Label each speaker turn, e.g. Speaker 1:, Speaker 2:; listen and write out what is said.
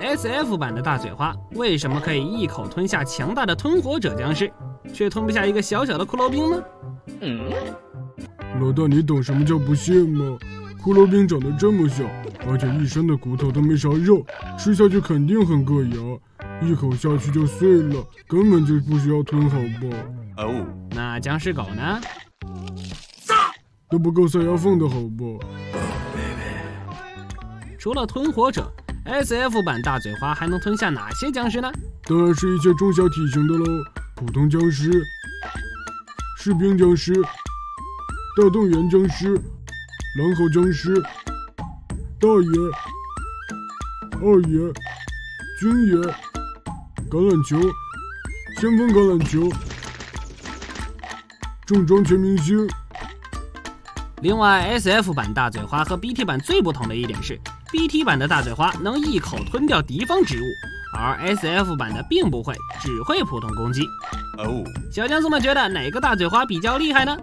Speaker 1: SF 版的大嘴花为什么可以一口吞下强大的吞火者僵尸，却吞不下一个小小的骷髅兵呢？
Speaker 2: 老大，你懂什么叫不屑吗？骷髅兵长得这么小，而且一身的骨头都没啥肉，吃下去肯定很硌牙，一口下去就碎了，根本就不需要吞，好吧？
Speaker 1: 哦，那僵尸狗呢？
Speaker 2: 都不够塞牙缝的好吧？
Speaker 1: 除了吞火者，SF 版大嘴花还能吞下哪些僵尸呢？
Speaker 2: 当然是一些中小体型的喽，普通僵尸、士兵僵尸、大动员僵尸、狼嚎僵尸、大爷、二爷、军爷、橄榄球、先锋橄榄球、重装全明星。
Speaker 1: 另外，SF 版大嘴花和 BT 版最不同的一点是。BT 版的大嘴花能一口吞掉敌方植物，而 SF 版的并不会，只会普通攻击。哦，小江子们觉得哪个大嘴花比较厉害呢？